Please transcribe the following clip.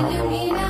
ilumina.